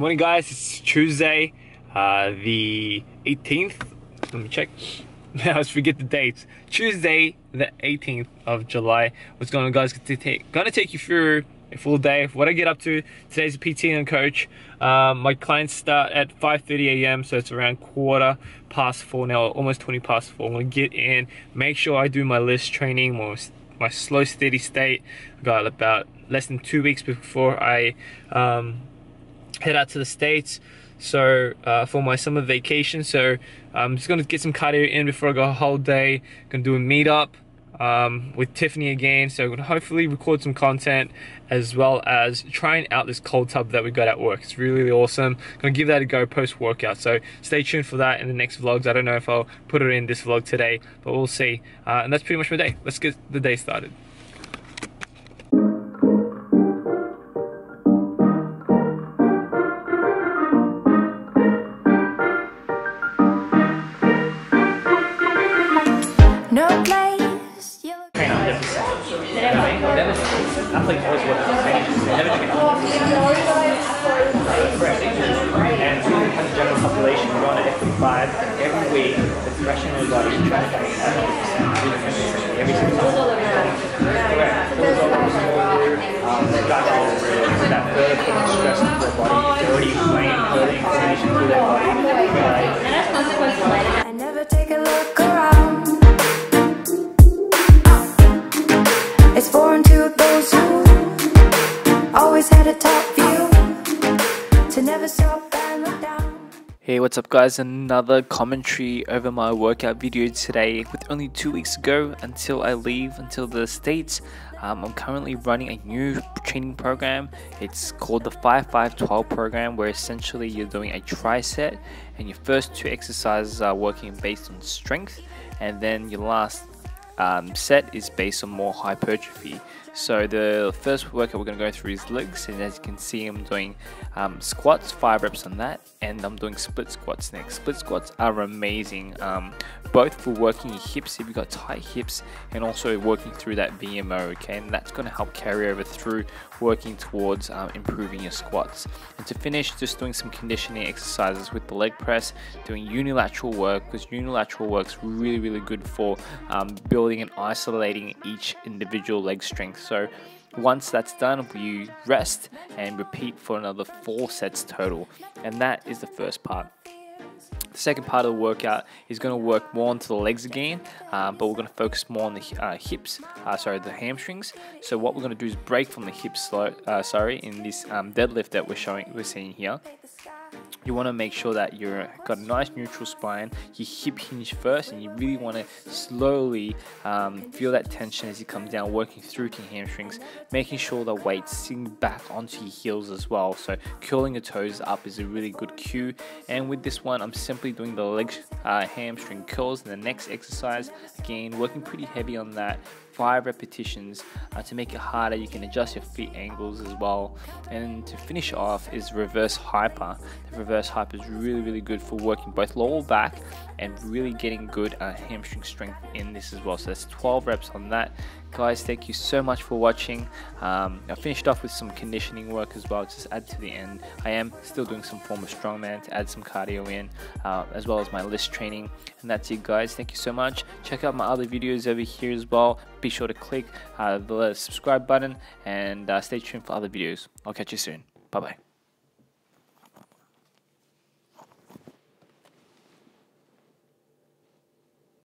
Morning, guys. It's Tuesday, uh, the 18th. Let me check. Now I always forget the dates. Tuesday, the 18th of July. What's going on, guys? Gonna take, gonna take you through a full day what I get up to. Today's a PT and coach. Um, my clients start at 5:30 a.m., so it's around quarter past four now, almost 20 past four. I'm gonna get in, make sure I do my LISS training, my, my slow steady state. I got about less than two weeks before I um, head out to the States so uh, for my summer vacation. So I'm just gonna get some cardio in before I go a whole day. Gonna do a meetup um, with Tiffany again. So I'm gonna hopefully record some content as well as trying out this cold tub that we got at work. It's really, really awesome. Gonna give that a go post workout. So stay tuned for that in the next vlogs. I don't know if I'll put it in this vlog today, but we'll see. Uh, and that's pretty much my day. Let's get the day started. No place. You look train on deficit. Never, athletes always work on percentages. They never train on Correct. And the general population, we're on at FP5 every week, the professional body is trying to train at 100% every single time. Correct. Cortisol is um, that further putting stress into their body, dirty, plain, hurting, inflammation through their body. Right? I never Hey, what's up, guys? Another commentary over my workout video today. With only two weeks to go until I leave, until the States, um, I'm currently running a new training program. It's called the 5512 program, where essentially you're doing a tri-set, and your first two exercises are working based on strength, and then your last um, set is based on more hypertrophy. So the first workout we're going to go through is legs, and as you can see, I'm doing um, squats, five reps on that, and I'm doing split squats next. Split squats are amazing, um, both for working your hips if you've got tight hips, and also working through that VMO. Okay, and that's going to help carry over through working towards um, improving your squats. And to finish, just doing some conditioning exercises with the leg press, doing unilateral work because unilateral work's really really good for um, building and isolating each individual leg strength. So once that's done, we rest and repeat for another four sets total. And that is the first part. The second part of the workout is going to work more onto the legs again, um, but we're going to focus more on the uh, hips, uh, sorry, the hamstrings. So what we're going to do is break from the hips, uh, sorry, in this um, deadlift that we're showing, we're seeing here you want to make sure that you've got a nice neutral spine, you hip hinge first, and you really want to slowly um, feel that tension as you come down, working through to your hamstrings, making sure the weight sink back onto your heels as well. So curling your toes up is a really good cue. And with this one, I'm simply doing the leg uh, hamstring curls. And the next exercise, again, working pretty heavy on that five repetitions uh, to make it harder you can adjust your feet angles as well. And to finish off is reverse hyper. The reverse hyper is really really good for working both lower back and really getting good uh, hamstring strength in this as well. So that's 12 reps on that. Guys thank you so much for watching. Um, I finished off with some conditioning work as well just add to the end. I am still doing some form of strongman to add some cardio in uh, as well as my LISS training. And that's it guys. Thank you so much. Check out my other videos over here as well. Be sure to click uh, the subscribe button and uh, stay tuned for other videos. I'll catch you soon. Bye bye